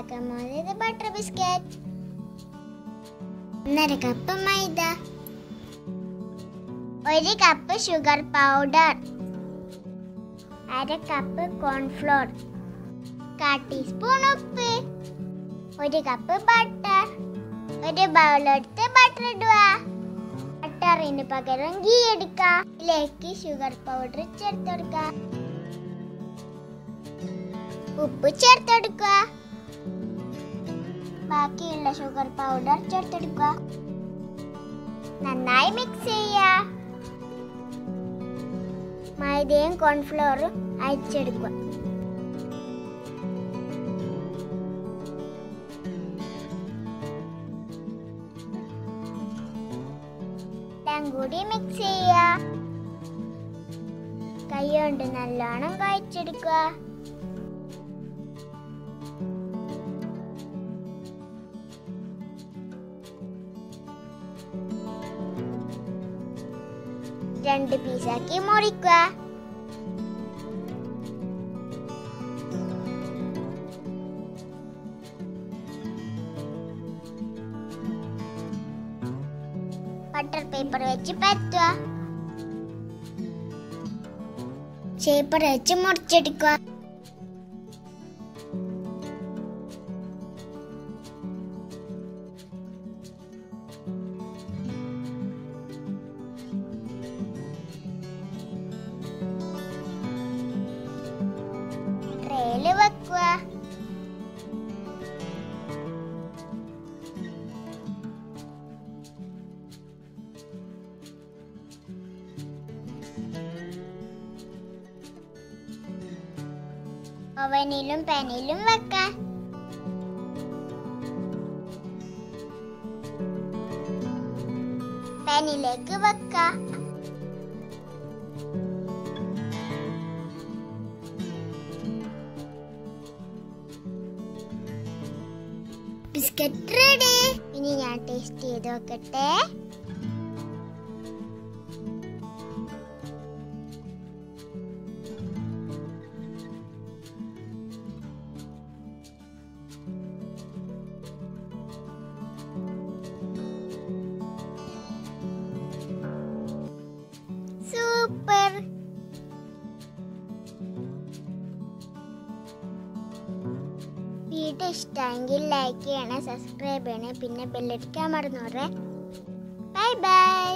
ഉണ്ടാക്കാൻ പോകുന്നത് butter biscuit ഒന്നര കപ്പ് മൈദ. ഒരു കപ്പ് ഷുഗർ പൗഡർ അര കപ്പ് കോൺഫ്ലോർ കാ ടീസ്പൂൺ ഉപ്പ്. ഒരു കപ്പ് ബട്ടർ ഒരു ബൗളെടുത്ത് ബട്ടർ ഇടുക. ബട്ടറിന് പകരം ഗീ എടുക്കുക ഷുഗർ പൗഡർ ചേർത്തെടുക്കുക ഉപ്പ് ചേർത്തെടുക്കുക. ബാക്കിയുള്ള ഷുഗർ പൗഡർ ചേർത്തെടുക്കുക. നന്നായി മിക്സ് ചെയ്യുക. മൈദയും കോൺഫ്ലോറും അയച്ചെടുക്കുക കൂടി മിക്സ് ചെയ്യുക. കൈ കൊണ്ട് നല്ലോണം കുഴച്ചെടുക്കുക രണ്ട് പീസാക്കി മുറിക്കുക ബട്ടർ പേപ്പർ വെച്ച് പറ്റുക ഷേപ്പർ വെച്ച് മുറിച്ചെടുക്കുക ട്രേയില് വെക്കുക ഓവനിലും പാനിലും വെക്കാം പാനിലേക്ക് വെക്കാം ബിസ്ക്കറ്റ് റെഡി. ഇനി ഞാൻ ടേസ്റ്റ് ചെയ്ത് നോക്കട്ടെ. വീഡിയോ ഇഷ്ടമെങ്കിൽ ലൈക്ക് ചെയ്യണേ സബ്സ്ക്രൈബ് ചെയ്യണേ പിന്നെ ബെല്ലടിക്കാൻ മറന്നോറേ ബൈ ബൈ